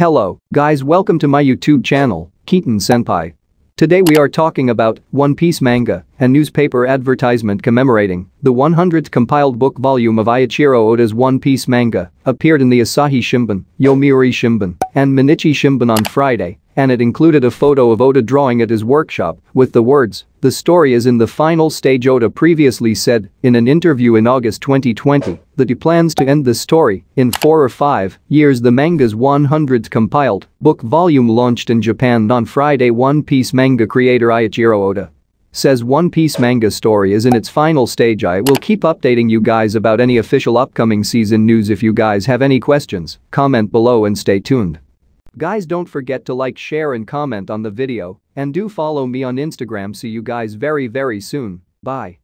Hello, guys welcome to my YouTube channel, Ketan Senpai. Today we are talking about One Piece manga, a newspaper advertisement commemorating the 100th compiled book volume of Eiichiro Oda's One Piece manga appeared in the Asahi Shimbun, Yomiuri Shimbun, and Mainichi Shimbun on Friday, and it included a photo of Oda drawing at his workshop with the words, the story is in the final stage. Oda previously said in an interview in August 2020 that he plans to end the story. In four or five years the manga's 100th compiled book volume launched in Japan on Friday. One Piece manga creator Eiichiro Oda says One Piece manga story is in its final stage. I will keep updating you guys about any official upcoming season news if you guys have any questions, comment below and stay tuned. Guys don't forget to like share and comment on the video and do follow me on Instagram see you guys very very soon, bye.